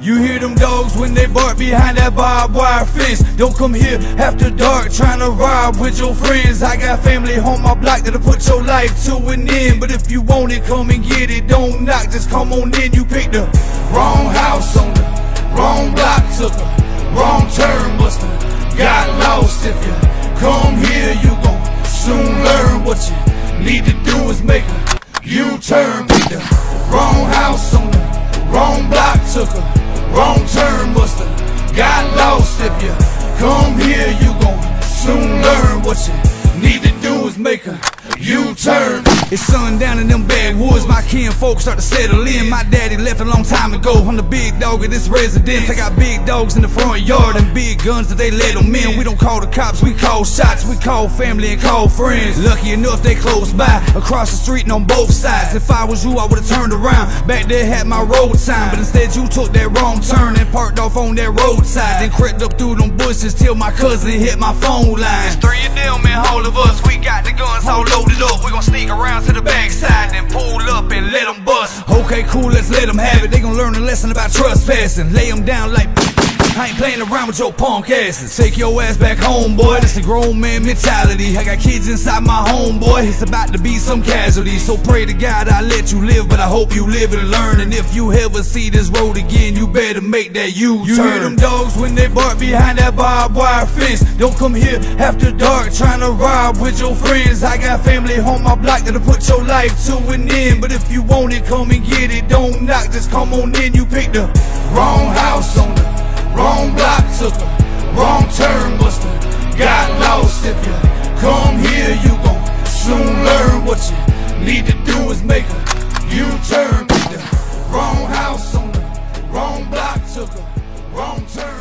You hear them dogs when they bark behind that barbed wire fence. Don't come here after dark trying to rob with your friends. I got family on my block that'll put your life to an end. But if you want it, come and get it. Don't knock, just come on in. You picked the wrong house on the wrong block, took a wrong turn, musta got lost. If you come here, you gon' soon learn what you need to do is make a U-turn. Picked the wrong house on the wrong block, took a Wrong turn, musta got lost. If you come here, you gon' soon learn what you need to do is make a U-turn. It's sundown in them backwoods. My kin folks start to settle in. My daddy left long time ago. I'm the big dog of this residence. I got big dogs in the front yard and big guns that they let them in. We don't call the cops, we call shots. We call family and call friends. Lucky enough they close by, across the street and on both sides. If I was you, I would've turned around. Back there had my road sign, but instead you took that wrong turn and parked off on that roadside. Then crept up through them bushes till my cousin hit my phone line. It's three of them and all of us. We got the guns all loaded up. We gon' sneak around to the backside and pull up and let them. Okay, cool, let's let them have it. They gon' learn a lesson about trespassing. Lay them down like. I ain't playing around with your punk asses. Take your ass back home, boy. This a grown man mentality. I got kids inside my home, boy. It's about to be some casualties. So pray to God I let you live, but I hope you live and learn. And if you ever see this road again, you better make that U-turn. You hear them dogs when they bark behind that barbed wire fence. Don't come here after dark trying to rob with your friends. I got family on my block that'll put your life to an end. But if you want it, come and get it. Don't knock, just come on in. You picked the wrong house on the Wrong block took a wrong turn, musta got lost. If you come here, you gon' soon learn what you need to do is make a U-turn. Wrong house on the wrong block took a wrong turn.